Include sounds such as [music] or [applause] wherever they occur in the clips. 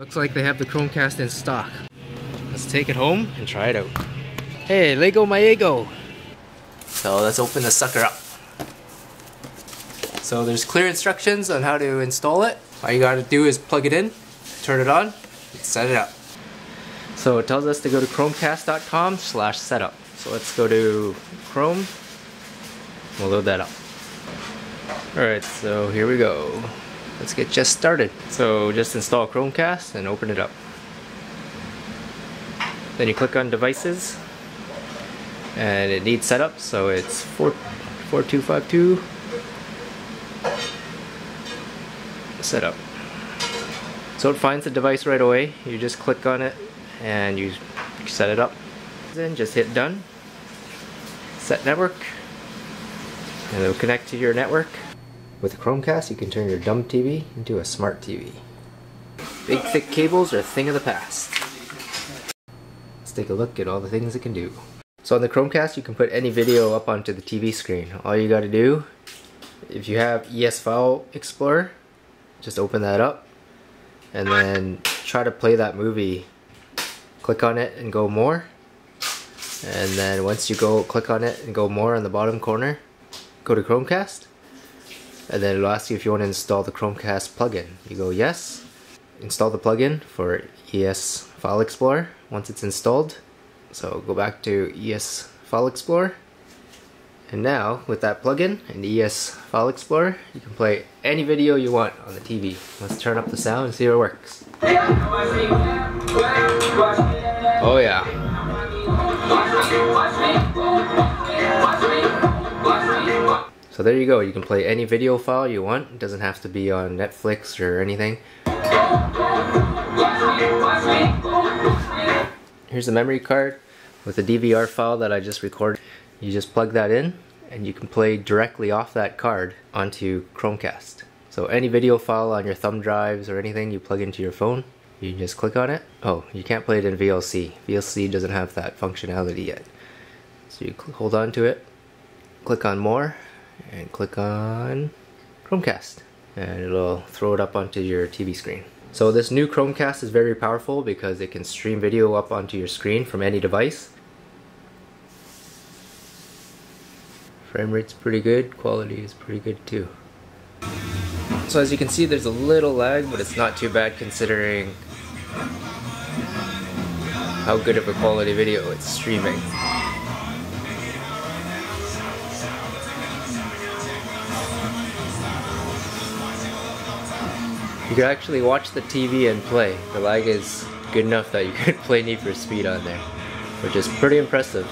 Looks like they have the Chromecast in stock. Let's take it home and try it out. Hey, Lego my Eggo. So let's open the sucker up. So there's clear instructions on how to install it. All you gotta do is plug it in, turn it on, set it up. So it tells us to go to chromecast.com slash setup. So let's go to Chrome. We'll load that up. Alright, so here we go. Let's get just started. So just install Chromecast and open it up. Then you click on devices and it needs setup so it's 4, 4252 setup. So it finds the device right away. You just click on it and you set it up. Then just hit done. Set network and it'll connect to your network. With Chromecast, you can turn your dumb TV into a smart TV. Big thick cables are a thing of the past. Let's take a look at all the things it can do. So on the Chromecast, you can put any video up onto the TV screen. All you gotta do, if you have ES File Explorer, just open that up and then try to play that movie. Click on it and go more. And then once you go click on it and go more on the bottom corner, go to Chromecast and then it'll ask you if you want to install the Chromecast plugin. You go yes, install the plugin for ES File Explorer once it's installed. So go back to ES File Explorer and now with that plugin and ES File Explorer you can play any video you want on the TV. Let's turn up the sound and see how it works. Oh yeah. So there you go, you can play any video file you want. It doesn't have to be on Netflix or anything. Here's a memory card with a DVR file that I just recorded. You just plug that in and you can play directly off that card onto Chromecast. So any video file on your thumb drives or anything you plug into your phone, you just click on it. Oh, you can't play it in VLC. VLC doesn't have that functionality yet. So you hold on to it, click on more, and click on Chromecast and it'll throw it up onto your TV screen. So this new Chromecast is very powerful because it can stream video up onto your screen from any device. Frame rate's pretty good, quality is pretty good too. So as you can see there's a little lag but it's not too bad considering how good of a quality video it's streaming. You can actually watch the TV and play. The lag is good enough that you [laughs] could play Need for Speed on there, which is pretty impressive.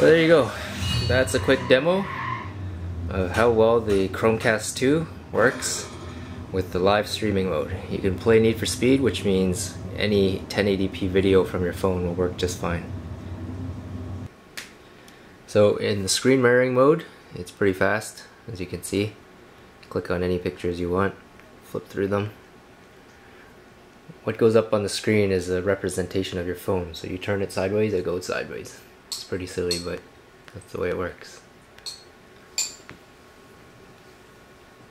So there you go. That's a quick demo of how well the Chromecast 2 works with the live streaming mode. You can play Need for Speed, which means any 1080p video from your phone will work just fine. So in the screen mirroring mode, it's pretty fast, as you can see. Click on any pictures you want, flip through them. What goes up on the screen is a representation of your phone, so you turn it sideways, it goes sideways. It's pretty silly, but that's the way it works.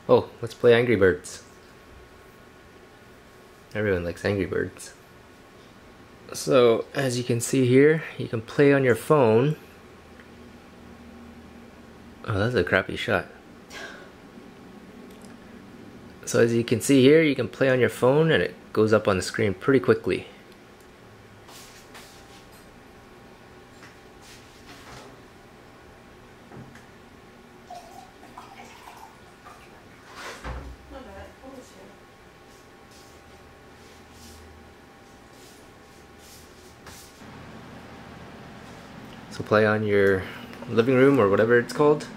Oh, let's play Angry Birds. Everyone likes Angry Birds. So, as you can see here, you can play on your phone. Oh, that's a crappy shot. So as you can see here, you can play on your phone and it goes up on the screen pretty quickly. So play on your living room or whatever it's called.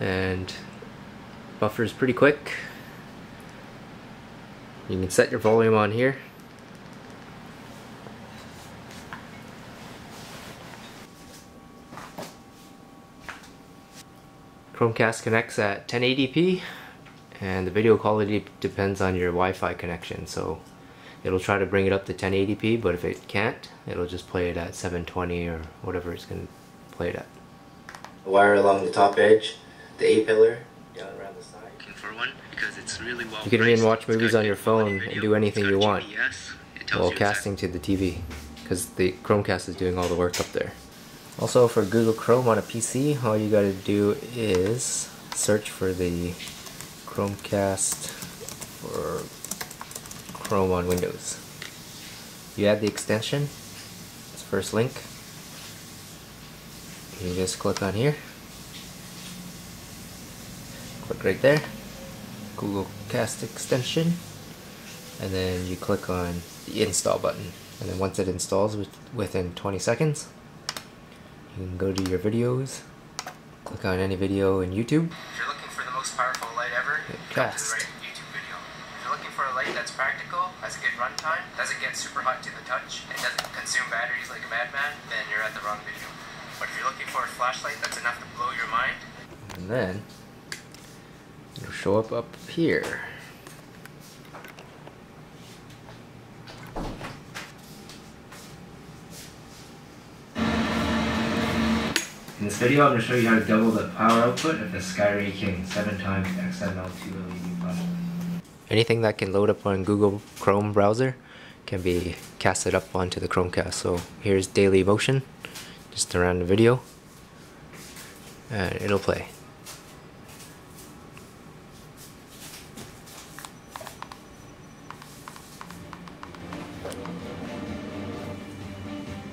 And buffers pretty quick. You can set your volume on here. Chromecast connects at 1080p and the video quality depends on your Wi-Fi connection so it'll try to bring it up to 1080p but if it can't it'll just play it at 720 or whatever it's going to play it at. The wire along the top edge, the A-pillar down around the side. Looking for one because it's really well You can even watch movies on your phone and do anything you want GPS. While you casting to the TV because the Chromecast is doing all the work up there. Also for Google Chrome on a PC, all you gotta do is search for the Chromecast or Chrome on Windows. You add the extension, it's first link. You just click on here. Click right there. Google Cast extension. And then you click on the install button. And then once it installs with, within 20 seconds, you can go to your videos, click on any video in YouTube, If you're looking for a light that's practical, has a good runtime, doesn't get super hot to the touch, and doesn't consume batteries like a madman, then you're at the wrong video. But if you're looking for a flashlight that's enough to blow your mind, and then it'll show up up here. In this video, I'm going to show you how to double the power output of the Skyray King 7 times XML2 LED flashlight. Anything that can load up on Google Chrome browser can be casted up onto the Chromecast. So here's Daily Motion, just around the video, and it'll play.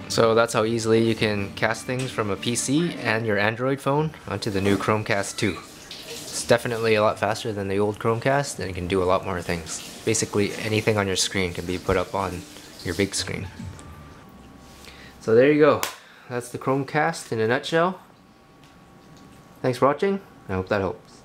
So that's how easily you can cast things from a PC and your Android phone onto the new Chromecast 2. It's definitely a lot faster than the old Chromecast and it can do a lot more things. Basically anything on your screen can be put up on your big screen. So there you go. That's the Chromecast in a nutshell. Thanks for watching. I hope that helps.